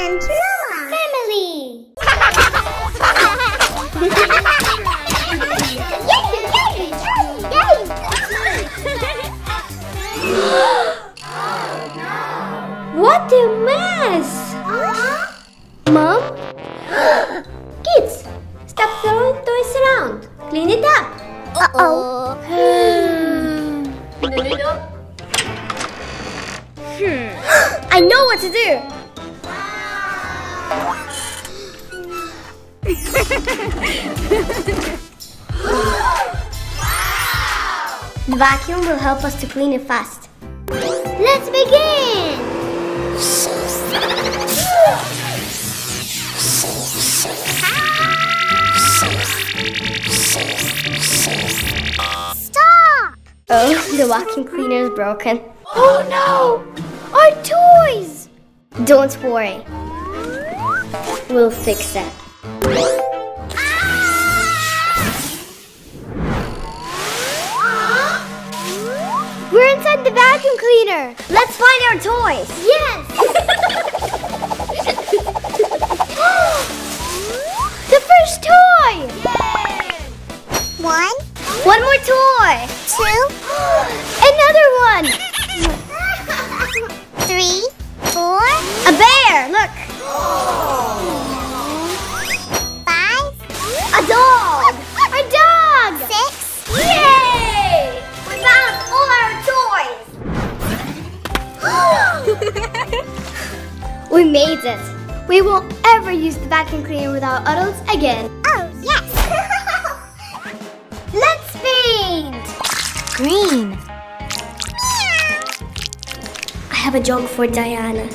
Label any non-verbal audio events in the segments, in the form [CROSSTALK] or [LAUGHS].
and family. [LAUGHS] What a mess! Mom? [GASPS] Kids, stop throwing toys around. Clean it up. Uh-oh. Vacuum will help us to clean it fast. Let's begin. Stop! Oh, the vacuum cleaner is broken. Oh no! Our toys! Don't worry. We'll fix it. Inside the vacuum cleaner. Let's find our toys. Yes! [GASPS] the first toy! One, One more toy. two, [GASPS] Another one. [LAUGHS] three, four, A bear. Look. [GASPS] five, we made it. We won't ever use the vacuum cleaner without adults again. Oh, yes! [LAUGHS] Let's paint. Green. I have a joke for Diana.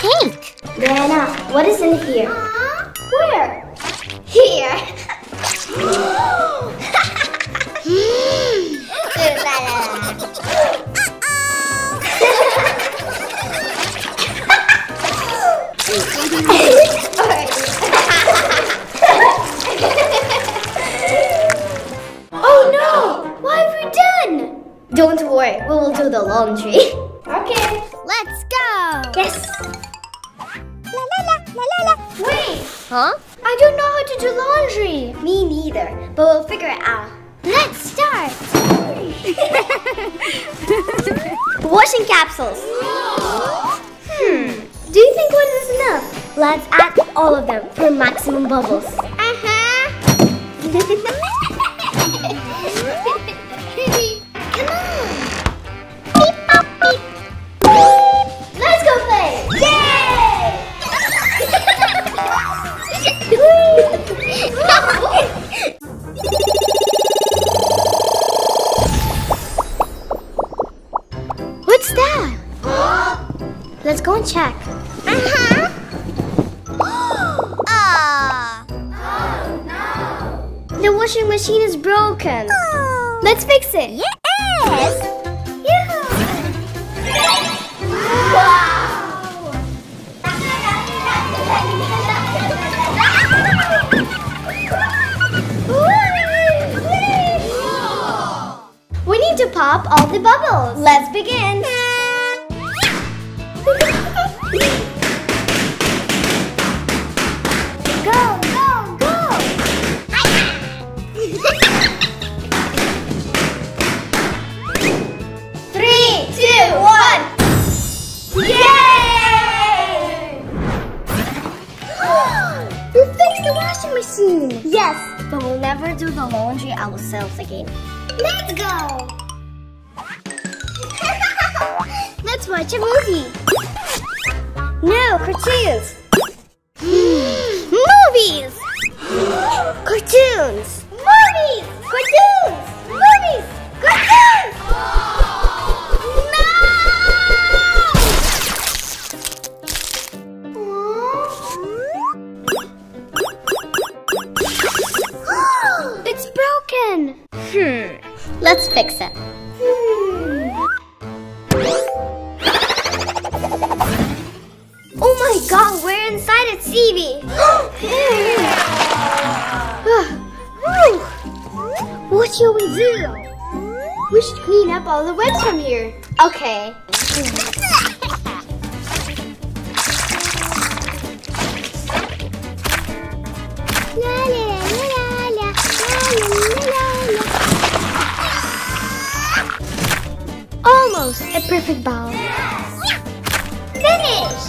Pink. Diana, what is in here? Uh-huh. Where? Here. [LAUGHS] [LAUGHS] the laundry. [LAUGHS] Okay. Let's go! Yes. La la la, la la la. Wait, Huh? I don't know how to do laundry. Me neither, but we'll figure it out. Let's start! [LAUGHS] Washing capsules. Hmm. Do you think one is enough? Let's add all of them for maximum bubbles. Uh-huh. [LAUGHS] Let's go and check. Uh-huh. [GASPS] Ah. The washing machine is broken. Let's fix it. Yes! [LAUGHS] We need to pop all the bubbles. Let's begin. Do the laundry ourselves again. Let's go! [LAUGHS] Let's watch a movie. No, cartoons. Perfect bowl. Finish!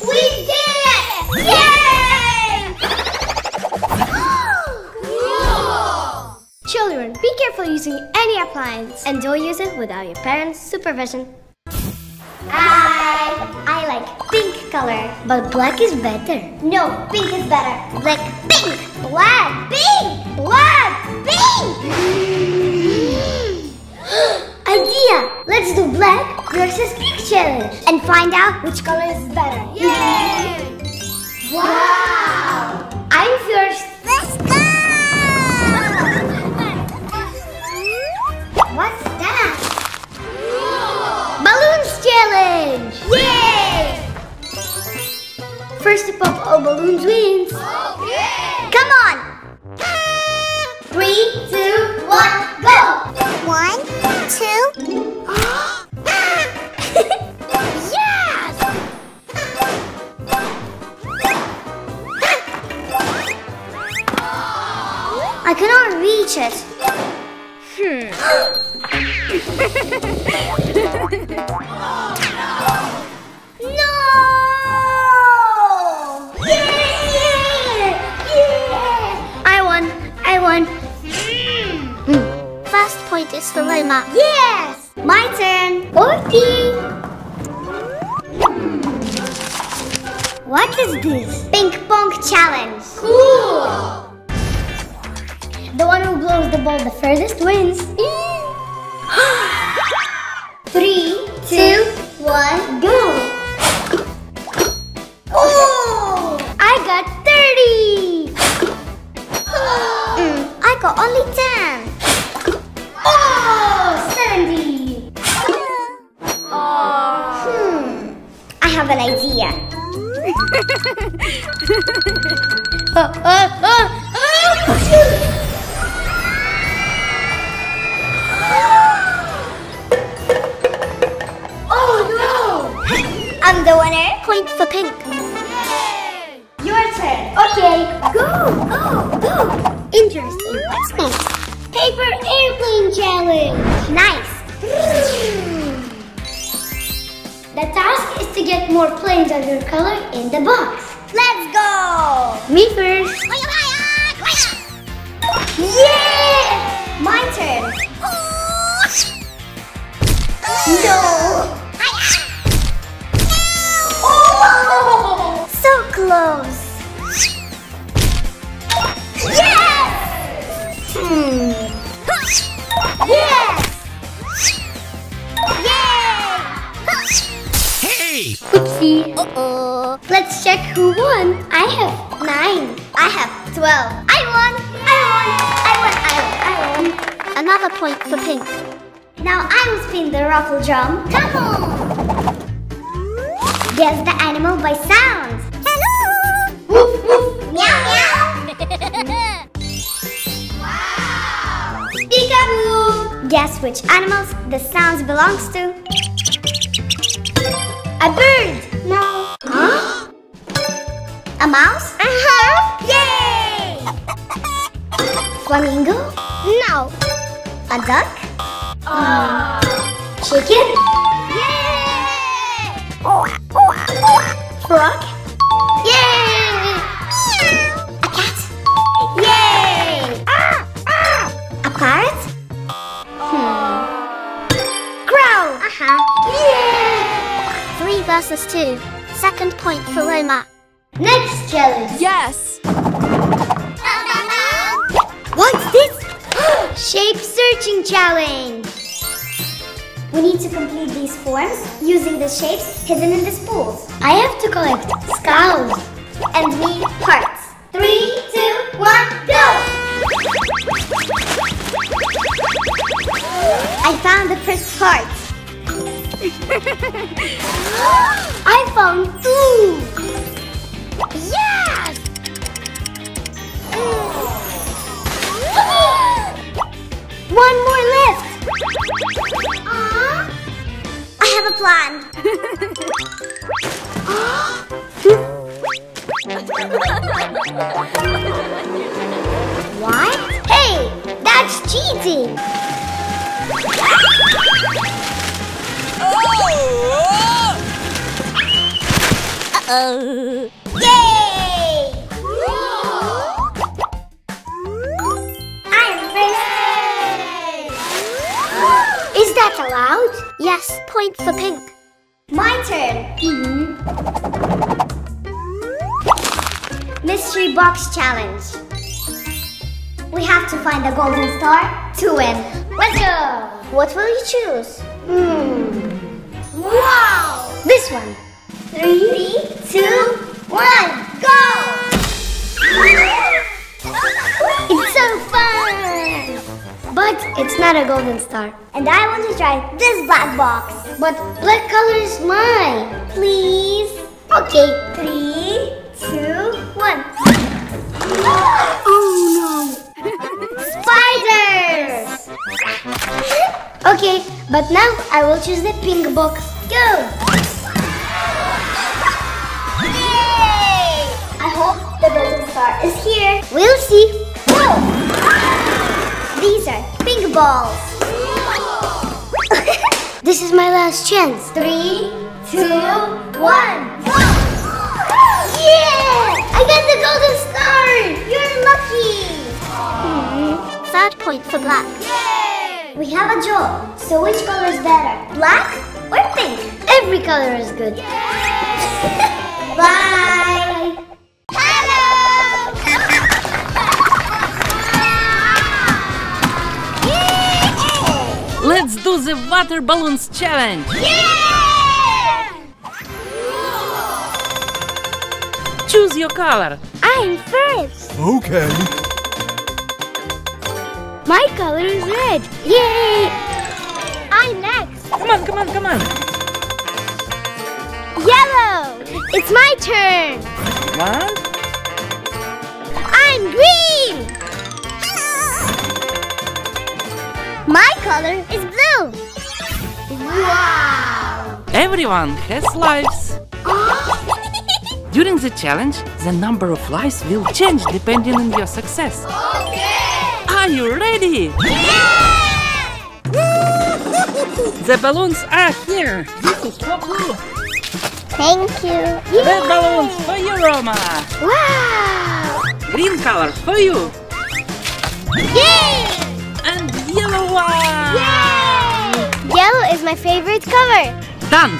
We did it! Yay! Children, be careful using any appliance and don't use it without your parents' supervision. I I like pink color, but black is better. No, pink is better. Like pink, black, pink, black, pink. [GASPS] Idea! Let's do black versus pink challenge and find out which color is better. Yay! Wow! I'm first. Let's go! What's that? Balloons challenge! Yay! First to pop all balloons wins. Oh, okay! Come on! Three, two, one, go! One, two. It. Hmm. [LAUGHS] No! Yeah! Yeah! I won. I won. Hmm. First point is for Roma. Yes! My turn. 40. What is this? Ping pong challenge. Cool! The one who blows the ball the furthest wins. [GASPS] Three, two, one, go! Oh! I got 30! [GASPS] Mm, I got only 10. Oh, 70. Hmm. I have an idea. Uh, uh, uh, oh I'm the winner. Point for pink. Yay! Your turn. Okay. Go, go, go. Interesting. What's next? Paper airplane challenge. Nice. The task is to get more planes of your color in the box. Let's go. Me first. Yeah! My turn. No. So close. Yes! Hmm. Yes! Yay! Hey! Oopsie. Uh-oh. Let's check who won. I have nine. I have twelve. I won. I won. I won. I won. I won. Another point for pink. Now I will spin the ruffle drum. Come on. Guess the animal by sound. [LAUGHS] Guess which animals the sounds belongs to. A bird. No. Huh? A mouse? Uh-huh. Yay! Flamingo? No. A duck? Chicken? Yay! Frog? Versus two. Second point for Roma. Next challenge. Yes! [LAUGHS] What's this? [GASPS] Shape searching challenge. We need to complete these forms using the shapes hidden in the spools. I have to collect skulls and me hearts. Three, two, one, go! I found the first heart. [LAUGHS] I found two. Yes! [GASPS] One more left. Aww. I have a plan. [GASPS] what? Hey, that's cheating. Uh-oh. Yay! I'm first. Is that allowed? Yes, point for pink. My turn. Mystery box challenge. We have to find the golden star to win. Let's go. What will you choose? Hmm. Wow! This one. Three, two, one, go! It's so fun! But it's not a golden star. And I want to try this black box. But black color is mine. Please? Okay. Three, two, one. [GASPS] Oh no! [LAUGHS] Spiders! [LAUGHS] okay, but now I will choose the pink box. Go! We'll see. Whoa! These are pink balls. [LAUGHS] this is my last chance. Three, two, one. Yeah! I got the golden star! You're lucky! Hmm. Third point for black. Yay! We have a job. So which color is better? Black or pink? Every color is good. [LAUGHS] Bye! Let's do the water balloons challenge. Yeah! Choose your color. I'm first. Okay. My color is red. Yay! I'm next. Come on, come on, come on. Yellow. It's my turn. One, I'm green. My color is blue. Wow! everyone has lives. Oh. [LAUGHS] During the challenge, the number of lives will change depending on your success. Okay! Are you ready? Yeah! [LAUGHS] The balloons are here. This is for blue. Thank you. Red balloons for you, Roma. Wow! Green color for you. Yay! And yellow one. Yellow is my favorite color. Done.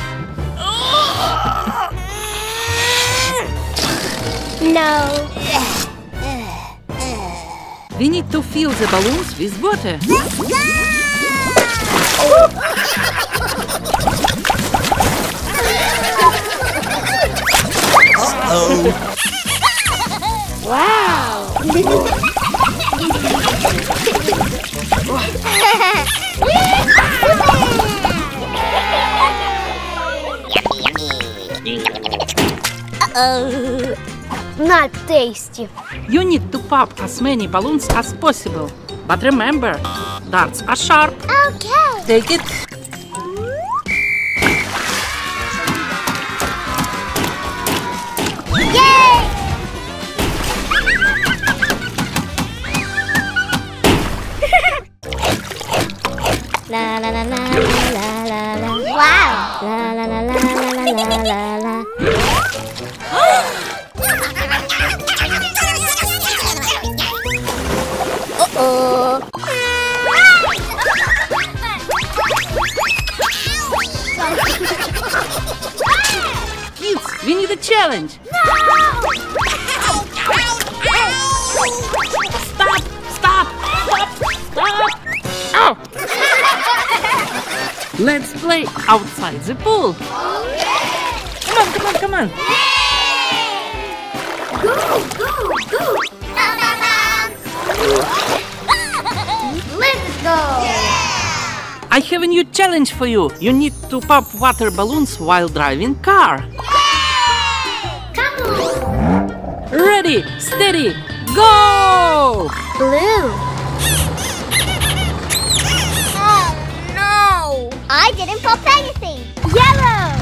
No. We need to fill the balloons with water. Oh, Wow. [LAUGHS] Uh-oh. Not tasty. You need to pop as many balloons as possible. But remember, darts are sharp. Okay. Take it. We need a challenge. Stop! Stop! Stop! Stop! Ow! Let's play outside the pool. Come on, come on, come on. Go, go, go. Let's go! I have a new challenge for you. You need to pop water balloons while driving car. Ready, steady, go! Blue. Oh no! I didn't pop anything. Yellow.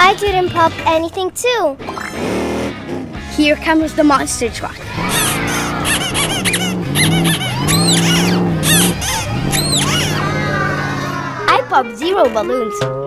I didn't pop anything too. Here comes the monster truck. I popped zero balloons.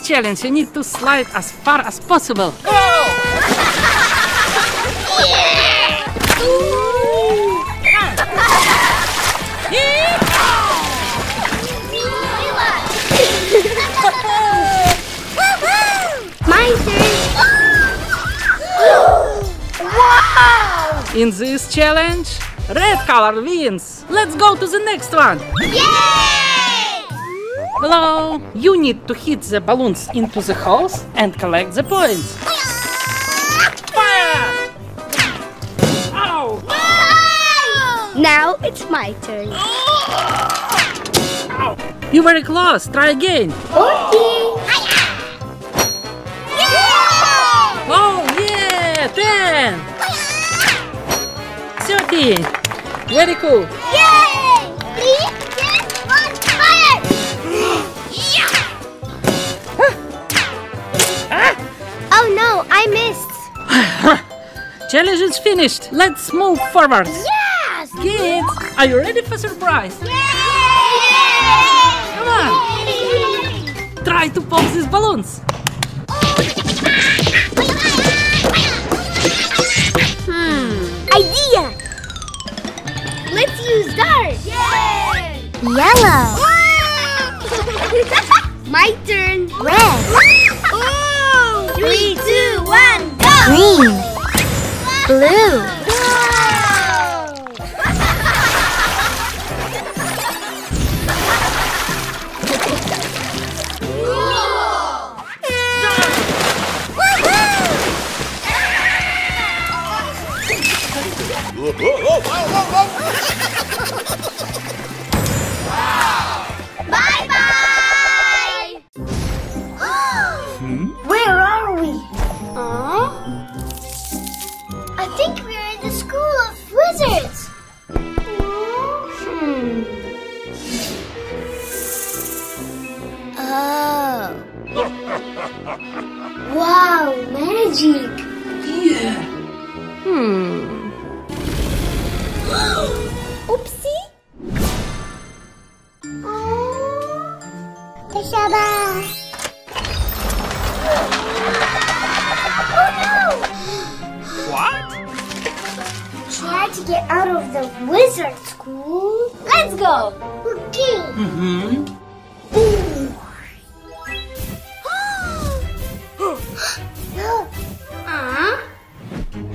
This challenge, you need to slide as far as possible. My. In this challenge, red color wins. Let's go to the next one. Yay! Hello. You need to hit the balloons into the holes and collect the points. Fire! Ow! Now it's my turn. You very close. Try again. Okay. Oh yeah! Ten. Thirteen. Very cool. Yay! Challenge is finished. Let's move forward. Yes! Kids, are you ready for surprise? Come on. Try to pop these balloons. Hmm. Idea! Let's use dart. Yellow. [LAUGHS] My turn. Red. Oh! Three, two, one, go! Green. Blue.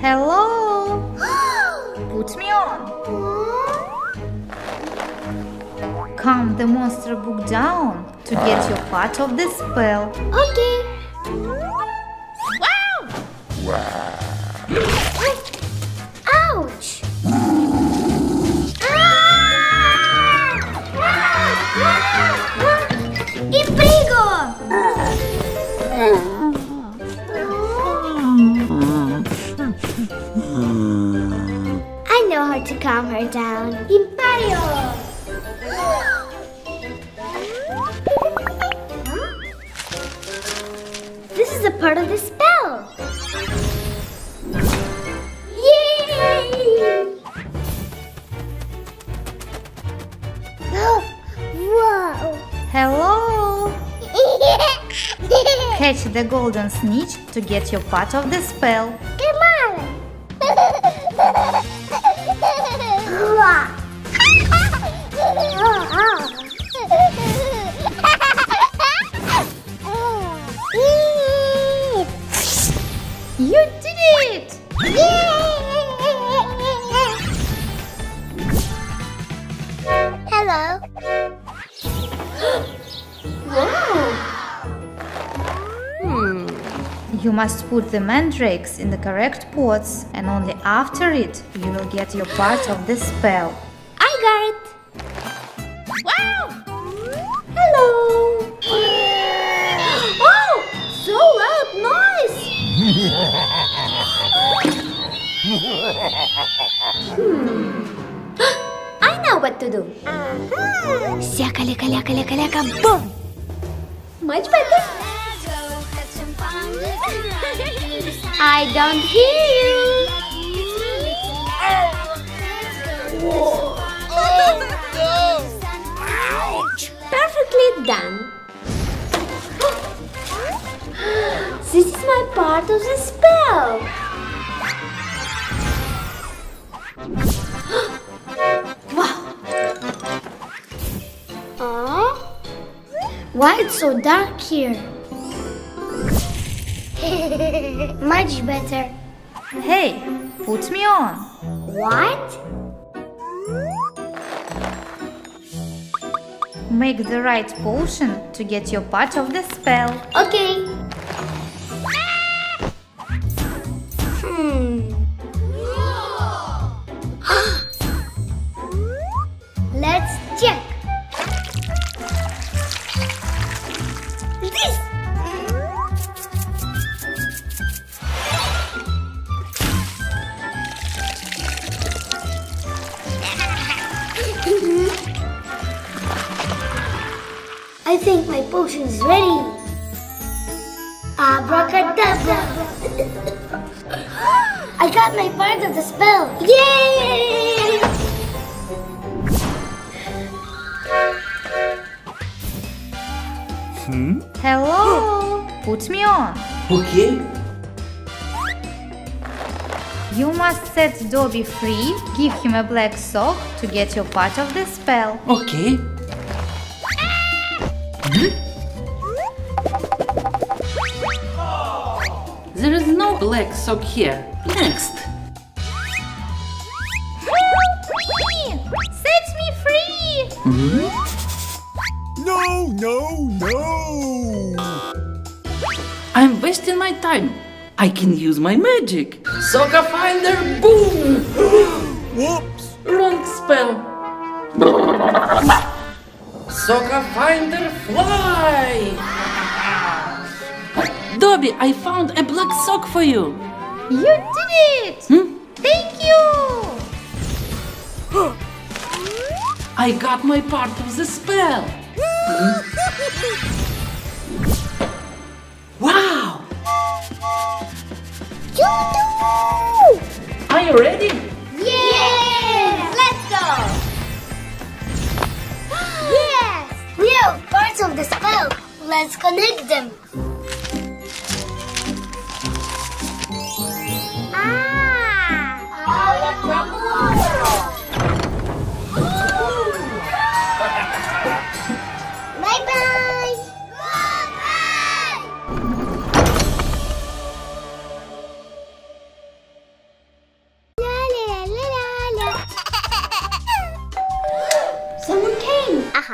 Hello! Put me on. Calm the monster book down to get your part of the spell. Okay. Ouch! Calm her down. Imperio! This is a part of the spell. Yay! Oh, whoa! Hello! [LAUGHS] Catch the golden snitch to get your part of the spell. must put the mandrakes in the correct pots, and only after it you will get your part of the spell. I got it. Wow! Hello. [GASPS] Oh, so loud noise. hmm. [GASPS] I know what to do. Сяка ляка ляка ляка ляка boom. Much better. I don't hear you. Perfectly done. This is my part of the spell. [GASPS] wow. Aww. Why it's so dark here? [LAUGHS] Much better. Hey, put me on. What? Make the right potion to get your part of the spell. Okay. Hello, put me on. Okay. You must set Dobby free, give him a black sock to get your part of the spell. Okay. Hmm? There is no black sock here. Next. Set me free! No, wasting my time. I can use my magic. Soccer finder, boom! [GASPS] Whoops! Wrong spell. [LAUGHS] Soccer finder, fly! Dobby, I found a black sock for you. You did it! Hmm? Thank you! [GASPS] I got my part of the spell. [LAUGHS] Are you ready? Yes! Let's go! [GASPS] yes! We have parts of the spell. Let's connect them.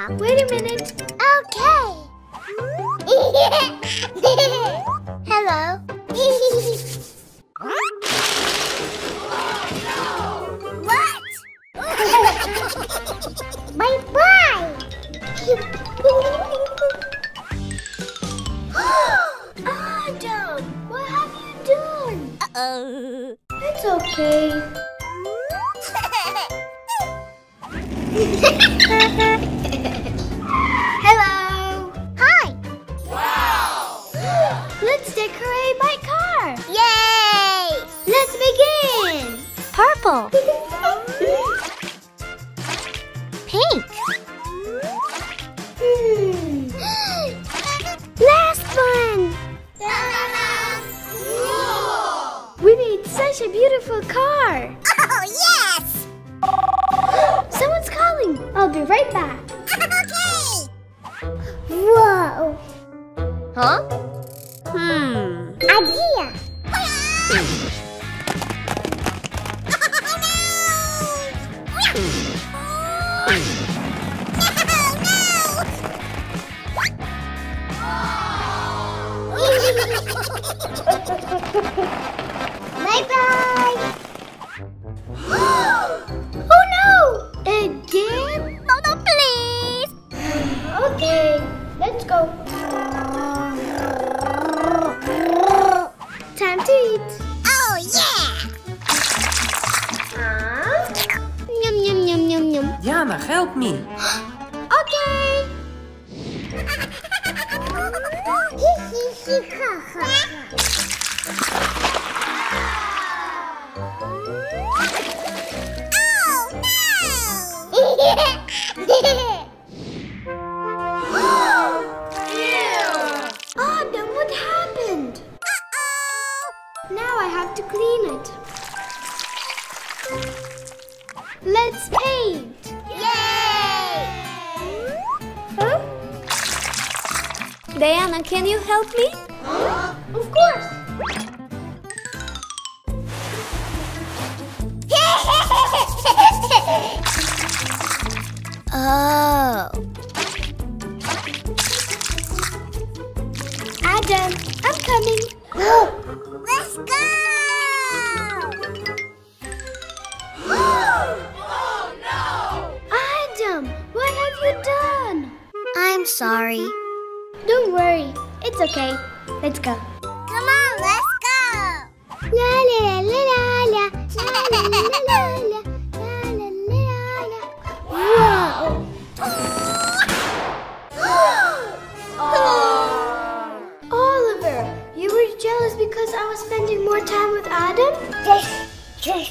Wait a minute. Okay. [LAUGHS] Hello. [LAUGHS] what? bye bye. Adam, what have you done? Uh oh. It's okay. [LAUGHS] [LAUGHS] Hello. Hi. Wow. [GASPS] Let's decorate my car. Yay! Let's begin. Purple. [LAUGHS] Pink. Hmm. [GASPS] Last one. We made such a beautiful car. Oh, yes! [GASPS] Someone's calling. I'll be right back. Huh? Diana, help me. Okay. [LAUGHS] Adam, I'm coming. [GASPS] Let's go! Adam, what have you done? I'm sorry. Don't worry. It's okay. Let's go. Come on, let's go! La la la la la la la la la la Just, just.